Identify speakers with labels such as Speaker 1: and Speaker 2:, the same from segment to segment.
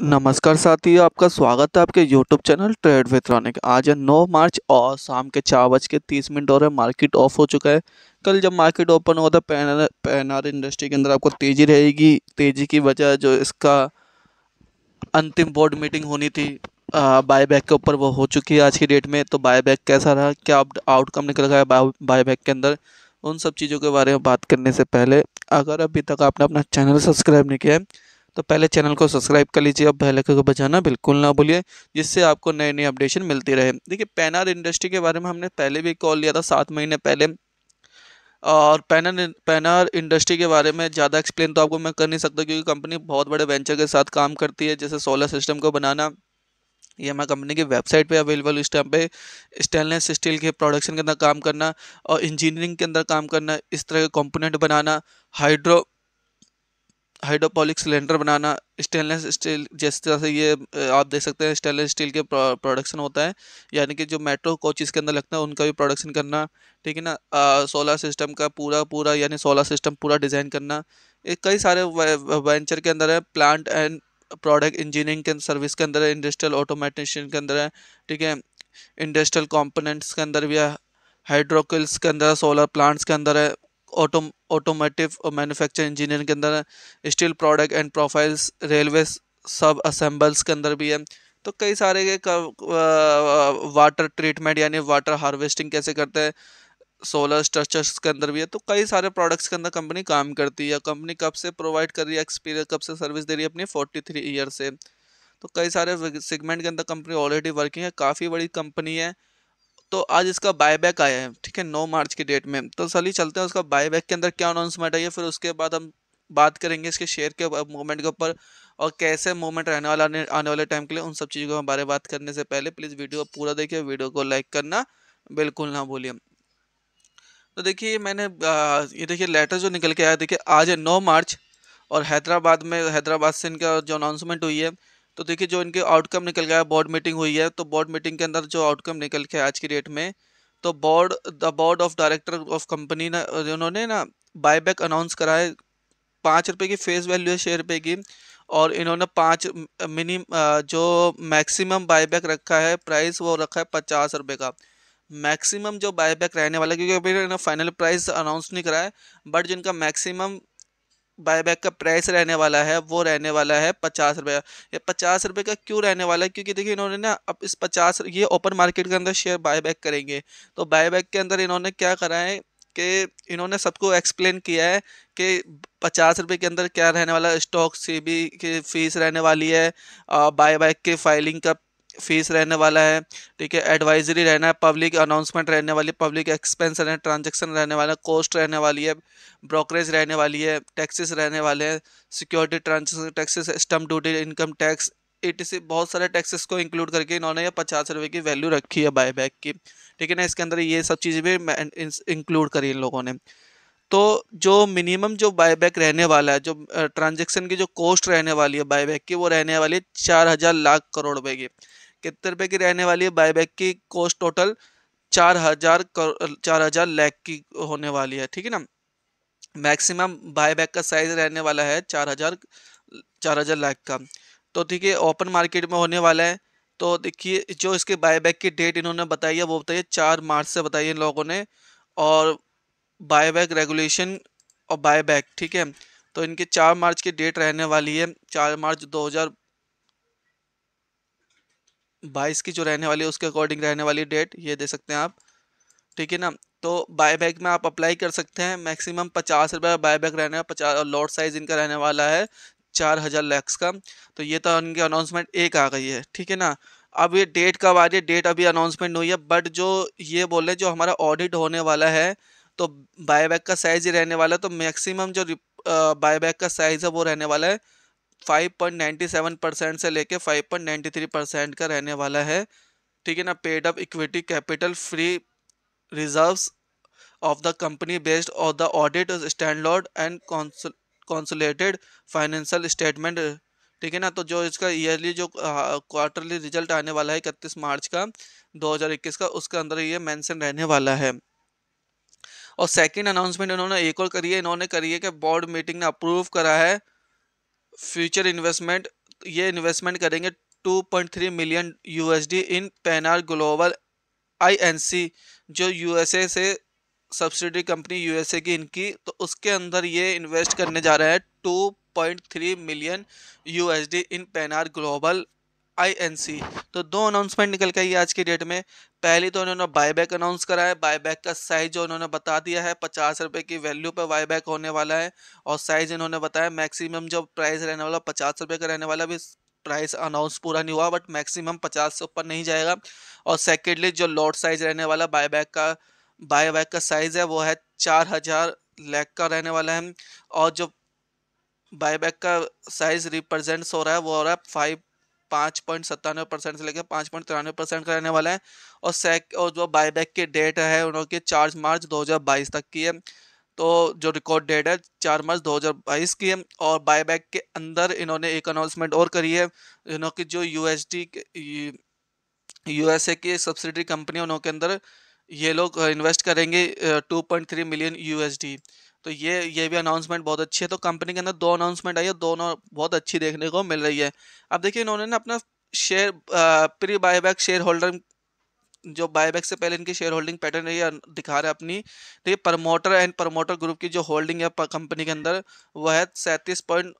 Speaker 1: नमस्कार साथियों आपका स्वागत है आपके YouTube channel trade with Ronik आज है 9 मार्च और शाम के चार बज के तीस मिनट और मार्केट ऑफ़ हो चुका है। कल जब मार्केट ओपन हुआ था पैनर पैनर इंडस्ट्री के अंदर आपको तेज़ी रहेगी। तेज़ी की वजह जो इसका अंतिम बोर्ड मीटिंग होनी थी बाय बैक के ऊपर वो हो चुकी है आज की डेट में। तो बाय बैक कैसा रहा? क्या आउटकम निकल गया बाय बैक के अंदर? उन सब चीज़ों के बारे में बात करने से पहले, अगर अभी तक आपने अपना चैनल सब्सक्राइब नहीं किया है तो पहले चैनल को सब्सक्राइब कर लीजिए और पहले को बजाना बिल्कुल ना भूलिए, जिससे आपको नए नई अपडेशन मिलती रहे। देखिए, पैनार इंडस्ट्री के बारे में हमने पहले भी कॉल लिया था सात महीने पहले, और पैनर पैनर इंडस्ट्री के बारे में ज़्यादा एक्सप्लेन तो आपको मैं कर नहीं सकता, क्योंकि कंपनी बहुत बड़े वेंचर के साथ काम करती है, जैसे सोलर सिस्टम को बनाना, ये हमारे कंपनी की वेबसाइट पे अवेलेबल, इस टाइम पे स्टेनलेस स्टील के प्रोडक्शन के अंदर काम करना और इंजीनियरिंग के अंदर काम करना, इस तरह के कंपोनेंट बनाना, हाइड्रो हाइड्रोपोलिक सिलेंडर बनाना स्टेनलेस स्टील जिस तरह से ये आप देख सकते हैं स्टेनलेस स्टील के प्रोडक्शन होता है। यानी कि जो मेट्रो कोचेस के अंदर लगता है, उनका भी प्रोडक्शन करना, ठीक है ना? सोलर सिस्टम का पूरा पूरा, यानी सोलर सिस्टम पूरा डिज़ाइन करना। एक कई सारे वेंचर के अंदर है प्लांट एंड प्रोडक्ट इंजीनियरिंग के सर्विस के अंदर है इंडस्ट्रियल ऑटोमेटिशन के अंदर है, ठीक है? इंडस्ट्रियल कंपोनेंट्स के अंदर भी है हाइड्रोकिल्स के अंदर सोलर प्लांट्स के अंदर है। ऑटो ऑटोमेटिव और मैन्युफैक्चर इंजीनियरिंग के अंदर steel product and profiles railway sub assemblies के अंदर भी है। तो कई सारे के वाटर ट्रीटमेंट यानी वाटर हार्वेस्टिंग कैसे करते हैं? सोलर स्ट्रक्चर्स के अंदर भी है। तो कई सारे प्रोडक्ट्स के अंदर कंपनी काम करती है। कंपनी कब से प्रोवाइड कर रही है एक्सपीरियंस कब से सर्विस दे रही है अपनी फोर्टी थ्री ईयर से। तो कई सारे सेगमेंट के अंदर कंपनी ऑलरेडी वर्किंग है। काफ़ी बड़ी कंपनी है। तो आज इसका बायबैक आया है ठीक है नौ मार्च की डेट में। तो सली चलते हैं उसका बायबैक के अंदर क्या अनाउंसमेंट आई है फिर उसके बाद हम बात करेंगे इसके शेयर के मूवमेंट के ऊपर और कैसे मूवमेंट रहने वाला आने, वाले टाइम के लिए उन सब चीज़ों के बारे में बात करने से पहले प्लीज़ वीडियो पूरा देखिए वीडियो को लाइक करना बिल्कुल ना भूलिए। तो देखिए मैंने ये देखिए लेटर जो निकल के आया देखिए आज है नौ मार्च और हैदराबाद में हैदराबाद से इनका जो अनाउंसमेंट हुई है तो देखिए, जो इनके आउटकम निकल गया बोर्ड मीटिंग हुई है तो बोर्ड मीटिंग के अंदर जो आउटकम निकल के आज की डेट में तो board the board of director of company ने, उन्होंने ना बायबैक अनाउंस करा है पाँच रुपये की फेस वैल्यू है शेयर पे की, और इन्होंने पाँच मिनी जो मैक्सिमम बायबैक रखा है प्राइस वो रखा है पचास रुपये का। मैक्सिमम जो बायबैक रहने वाला है, क्योंकि अभी इन्होंने फाइनल प्राइस अनाउंस नहीं करा है बट जिनका मैक्सिमम बायबैक का प्राइस रहने वाला है, वो रहने वाला है पचास रुपये ये पचास रुपये का क्यों रहने वाला है? क्योंकि देखिए इन्होंने ना अब इस पचास, ये ओपन मार्केट के अंदर शेयर बायबैक करेंगे। तो बायबैक के अंदर इन्होंने क्या करा है कि इन्होंने सबको एक्सप्लेन किया है कि पचास रुपये के अंदर क्या रहने वाला स्टॉक सी बी की फ़ीस रहने वाली है बायबैक के फाइलिंग का फ़ीस रहने वाला है, ठीक है एडवाइजरी रहना है पब्लिक अनाउंसमेंट रहने वाली पब्लिक एक्सपेंस रहने ट्रांजेक्शन रहने वाला है कॉस्ट रहने वाली है ब्रोकरेज रहने वाली है टैक्सेस रहने वाले हैं security transaction taxes stamp duty income tax सी बहुत सारे टैक्सेस को इंक्लूड करके इन्होंने ये पचास रुपये की वैल्यू रखी है बाय बैक की, ठीक है ना, इसके अंदर ये सब चीज़ें भी इंक्लूड करी इन लोगों ने। तो जो मिनिमम जो बायबैक रहने वाला है, जो ट्रांजेक्शन की जो कॉस्ट रहने वाली है बायबैक की, वो रहने वाली है चार हज़ार लाख करोड़ रुपए की। कितने रुपए की रहने वाली है? बायबैक की कॉस्ट टोटल चार हज़ार चार हज़ार लैख की होने वाली है, ठीक है ना? मैक्सिमम बायबैक का साइज़ रहने वाला है चार हज़ार चार हज़ार लाख का। तो ठीक है ओपन मार्केट में होने वाला है। तो देखिए, जो इसके बायबैक की डेट इन्होंने बताई है, वो बताइए चार मार्च से बताई है इन लोगों ने। और बायबैक रेगुलेशन और बायबैक ठीक है? तो इनके चार मार्च की डेट रहने वाली है, चार मार्च दो हज़ार बाईस की जो रहने वाली है, उसके अकॉर्डिंग रहने वाली डेट ये दे सकते हैं आप। ठीक है ना? तो बाय बैक में आप अप्लाई कर सकते हैं। मैक्सिमम पचास रुपये बाय बैक रहने वाला, पचास और लॉट साइज़ इनका रहने वाला है, चार हज़ार लैक्स का। तो ये तो इनकी अनाउंसमेंट एक आ गई है। ठीक है ना? अब ये डेट कब आ रही है? डेट अभी अनाउंसमेंट हुई है बट जो ये बोले जो हमारा ऑडिट होने वाला है तो बायबैक का साइज़ ही रहने वाला है। तो मैक्सिमम जो बायबैक का साइज़ है, वो रहने वाला है। 5.97 परसेंट से लेके 5.93 परसेंट का रहने वाला है। ठीक है ना paid up equity capital free reserves of the company based of the audit standard and consolidated financial statement ठीक है ना तो जो इसका ईयरली जो क्वार्टरली रिज़ल्ट आने वाला है इकतीस मार्च का 2021 का, उसके अंदर ये मेंशन रहने वाला है। और सेकंड अनाउंसमेंट इन्होंने एक और करी है, इन्होंने करी है कि बोर्ड मीटिंग ने अप्रूव करा है फ्यूचर इन्वेस्टमेंट, ये इन्वेस्टमेंट करेंगे 2.3 million USD in Pennar global INC जो यूएसए से सब्सिडी कंपनी यूएसए की इनकी तो उसके अंदर ये इन्वेस्ट करने जा रहा है 2.3 million USD in Pennar global INC तो दो अनाउंसमेंट निकल के आई आज की डेट में। पहली तो उन्होंने बायबैक अनाउंस करा है। बायबैक का साइज़ जो उन्होंने बता दिया है, पचास रुपए की वैल्यू पर बायबैक होने वाला है। और साइज़ इन्होंने बताया मैक्सिमम जो प्राइस रहने वाला, पचास रुपए का रहने वाला भी प्राइस अनाउंस पूरा नहीं हुआ बट मैक्सिमम पचास से ऊपर नहीं जाएगा। और सेकेंडली जो लॉट साइज़ रहने वाला बायबैक का बायबैक का साइज़ है, वो है चार हज़ार लैक का रहने वाला है। और जो बायबैक का साइज़ रिप्रेजेंट्स हो रहा है, वो हो रहा है फाइव पाँच पॉइंट सत्तानवे परसेंट से लेकर पाँच पॉइंट तिरानवे परसेंट का रहने वाला है और सेक और जो बाईबैक की डेट है उनकी चार मार्च 2022 तक की है। तो जो रिकॉर्ड डेट है, चार मार्च 2022 की है और बाईबैक के अंदर इन्होंने एक अनाउंसमेंट और करी है इन्होंने जो यूएसडी यूएसए की सब्सिडी कंपनी उनके अंदर ये लोग इन्वेस्ट करेंगे two point three million USD तो ये ये भी अनाउंसमेंट बहुत अच्छी है। तो कंपनी के अंदर दो अनाउंसमेंट आई है, दोनों बहुत अच्छी देखने को मिल रही है। अब देखिए, इन्होंने ना अपना share pre buyback share holder जो बायबैक से पहले इनकी शेयर होल्डिंग पैटर्न ये दिखा रहा है अपनी। देखिए प्रमोटर एंड प्रमोटर ग्रुप की जो होल्डिंग है कंपनी के अंदर, वह है सैंतीस पॉइंट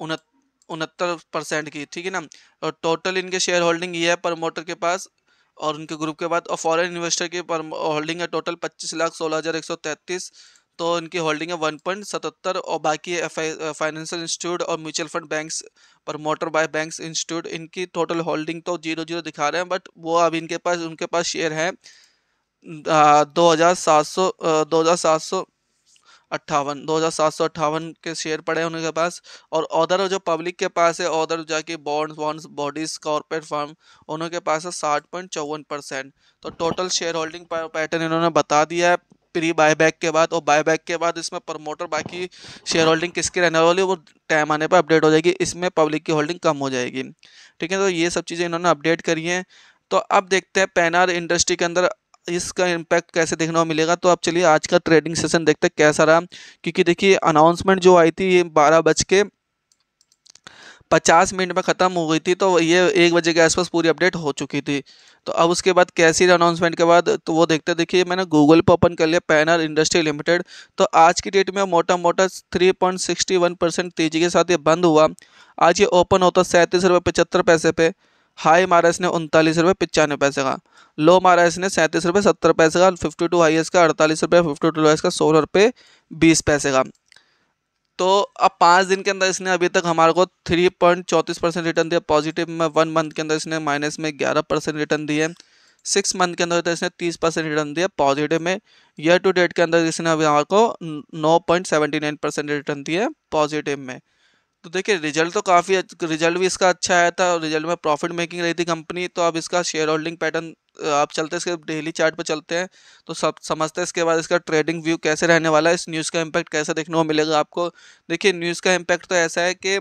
Speaker 1: उनहत्तर परसेंट की, ठीक है ना? और टोटल इनके शेयर होल्डिंग ये है प्रमोटर के पास और उनके ग्रुप के बाद, और फॉरेन इन्वेस्टर की होल्डिंग है टोटल पच्चीस लाख सोलह हज़ार एक सौ तैंतीस तो इनकी होल्डिंग है वन पॉइंट सतहत्तर, और बाकी फाइनेंशियल इंस्टीट्यूट और म्यूचुअल फंड बैंक्स पर मोटर बाय बैंक्स इंस्टीट्यूट इनकी टोटल होल्डिंग तो ज़ीरो ज़ीरो दिखा रहे हैं बट वो अब इनके पास, उनके पास शेयर हैं दो हज़ार सात सौ दो हज़ार सात सौ अट्ठावन, दो हज़ार सात सौ अट्ठावन के शेयर पड़े हैं उनके पास। और अदर जो पब्लिक के पास है अदर जाके bonds bonds bodies corporate firm उनके पास है साठ पॉइंट चौवन परसेंट तो टोटल शेयर होल्डिंग पैटर्न इन्होंने बता दिया है। प्री बायबैक के बाद, और बायबैक के बाद इसमें प्रमोटर बाकी शेयर होल्डिंग किसकी रहने वाली वो टाइम आने पर अपडेट हो जाएगी। इसमें पब्लिक की होल्डिंग कम हो जाएगी। ठीक है तो ये सब चीज़ें इन्होंने अपडेट करी हैं। तो अब देखते हैं पैनार इंडस्ट्री के अंदर इसका इम्पैक्ट कैसे देखने को मिलेगा? तो आप चलिए आज का ट्रेडिंग सेशन देखते हैं कैसा रहा। क्योंकि देखिए अनाउंसमेंट जो आई थी, ये बारह बज के पचास मिनट में ख़त्म हो गई थी तो ये एक बजे के आसपास पूरी अपडेट हो चुकी थी। तो अब उसके बाद कैसी अनाउंसमेंट के बाद तो वो देखते देखिए, मैंने गूगल पर ओपन कर लिया पैनर इंडस्ट्री लिमिटेड तो आज की डेट में मोटा मोटा three point sixty one percent तेज़ी के साथ ये बंद हुआ। आज ये ओपन होता सैंतीस रुपये पचहत्तर पैसे पे। हाई मारा इसने उनतालीस रुपये पचानवे पैसे का। लो मारा इसने सैंतीस रुपये सत्तर पैसे का, फिफ्टी टू हाई का, अड़तालीस रुपये फिफ्टी टू लोएस का, सोलह रुपये बीस पैसे का। तो अब पाँच दिन के अंदर इसने अभी तक हमारे को थ्री पॉइंट चौंतीस परसेंट रिटर्न दिया। पॉजिटिव में वन मंथ के अंदर इसने माइनस में ग्यारह परसेंट रिटर्न दिए सिक्स मंथ के अंदर तो इसने तीस परसेंट रिटर्न दिया पॉजिटिव में। ईयर टू डेट के अंदर इसने अभी हमारे को नौ point seventy nine percent return दिया पॉजिटिव में। तो देखिए रिज़ल्ट तो काफ़ी रिज़ल्ट भी इसका अच्छा आया था रिज़ल्ट में प्रॉफिट मेकिंग रही थी कंपनी तो अब इसका शेयर होल्डिंग पैटर्न आप चलते इसके डेली चार्ट पर चलते हैं तो सब समझते हैं इसके बाद इसका ट्रेडिंग व्यू कैसे रहने वाला है, इस न्यूज़ का इम्पैक्ट कैसे देखने को मिलेगा आपको। देखिए न्यूज़ का इम्पैक्ट तो ऐसा है कि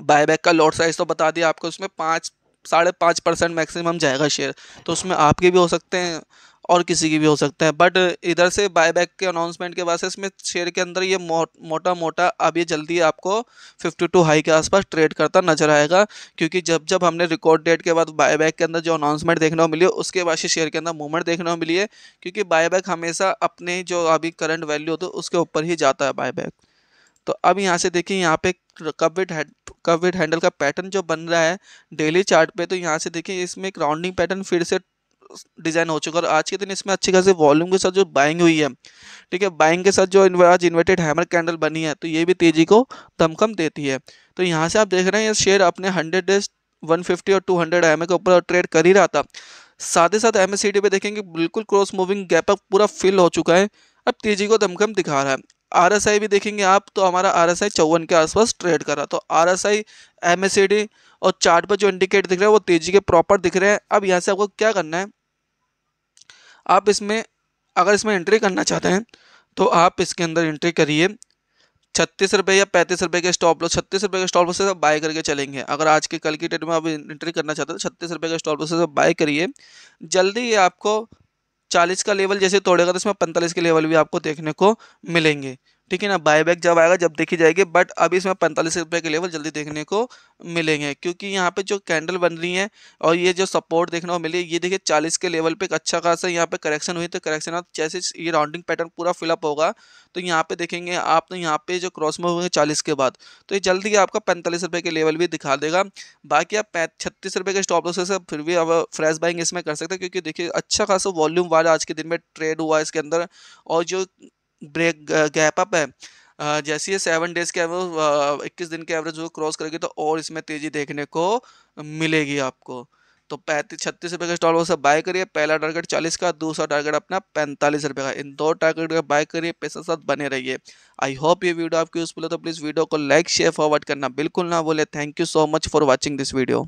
Speaker 1: बायबैक का लॉट साइज़ तो बता दिया आपको, उसमें पाँच, साढ़े पाँच परसेंट मैक्सिमम जाएगा शेयर तो उसमें आपके भी हो सकते हैं और किसी की भी हो सकता है। बट इधर से बायबैक के अनाउंसमेंट के बाद से इसमें शेयर के अंदर ये मो, मोटा मोटा अब ये जल्दी आपको 52 हाई के आसपास ट्रेड करता नज़र आएगा। क्योंकि जब जब हमने रिकॉर्ड डेट के बाद बायबैक के अंदर जो अनाउंसमेंट देखने को मिली उसके बाद से शेयर के अंदर मूवमेंट देखने को मिली है। क्योंकि बायबैक हमेशा अपने जो अभी करंट वैल्यू होती है उसके ऊपर ही जाता है बायबैक तो अब यहाँ से देखिए यहाँ पे कविड हैड कविड हैंडल का पैटर्न जो बन रहा है डेली चार्ट पे तो यहाँ से देखिए इसमें एक राउंडिंग पैटर्न फिर से डिज़ाइन हो चुका है। और आज के दिन इसमें अच्छी खासी वॉल्यूम के साथ जो बाइंग हुई है, ठीक है बाइंग के साथ जो आज इन्वर्टेड हैमर कैंडल बनी है तो ये भी तेज़ी को दमकम देती है। तो यहाँ से आप देख रहे हैं, ये शेयर अपने हंड्रेड डेज़ वन फिफ्टी और टू हंड्रेड एम के ऊपर ट्रेड कर ही रहा था। साथ ही साथ एम पे देखेंगे, बिल्कुल क्रॉस मूविंग गैप अप पूरा फिल हो चुका है। अब तेज़ी को दमकम दिखा रहा है। आर एस आई भी देखेंगे आप तो हमारा आर एस के आसपास ट्रेड कर रहा तो आर एस आई और चार्ट पर जो इंडिकेट दिख रहा है, वो तेज़ी के प्रॉपर दिख रहे हैं। अब यहाँ से आपको क्या करना है आप इसमें, अगर इसमें एंट्री करना चाहते हैं तो आप इसके अंदर एंट्री करिए। छत्तीस रुपये या पैंतीस रुपये के स्टॉप लो छत्तीस रुपये के स्टॉप से बाय करके चलेंगे। अगर आज के, कल की डेट में आप एंट्री करना चाहते हैं तो छत्तीस रुपये के स्टॉप से सब बाय करिए। जल्दी ये आपको चालीस का लेवल जैसे तोड़ेगा तो इसमें पैंतालीस के लेवल भी आपको देखने को मिलेंगे। ठीक है ना? बायबैक जब आएगा, जब देखी जाएगी बट अभी इसमें पैंतालीस रुपये के लेवल जल्दी देखने को मिलेंगे, क्योंकि यहाँ पे जो कैंडल बन रही है और ये जो सपोर्ट देखने को मिली, ये देखिए चालीस के लेवल पे एक अच्छा खासा यहाँ पे करेक्शन हुई तो करेक्शन आप जैसे ये राउंडिंग पैटर्न पूरा फिलअप होगा तो यहाँ पे देखेंगे आप तो यहाँ पे जो क्रॉस में हुए चालीस के बाद तो ये जल्दी आपका पैंतालीस रुपये के लेवल भी दिखा देगा। बाकी आप छत्तीस रुपये के स्टॉप लॉस से फिर भी अब फ्रेश बाइंग इसमें कर सकते हैं, क्योंकि देखिए अच्छा खासा वॉल्यूम वाला आज के दिन में ट्रेड हुआ इसके अंदर और जो ब्रेक गैप अप है। जैसे ये सेवन डेज़ के एवरेज इक्कीस दिन के एवरेज वो क्रॉस करेगी तो और इसमें तेज़ी देखने को मिलेगी आपको। तो पैंतीस, छत्तीस रुपये का स्टॉल से बाय करिए। पहला टारगेट चालीस का, दूसरा टारगेट अपना पैंतालीस रुपये का। इन दो टारगेट का बाय करिए, पैसे साथ बने रहिए। आई होप ये वीडियो आपकी यूजफुल है तो प्लीज़ वीडियो को लाइक शेयर फॉरवर्ड करना बिल्कुल ना बोले thank you so much for watching this video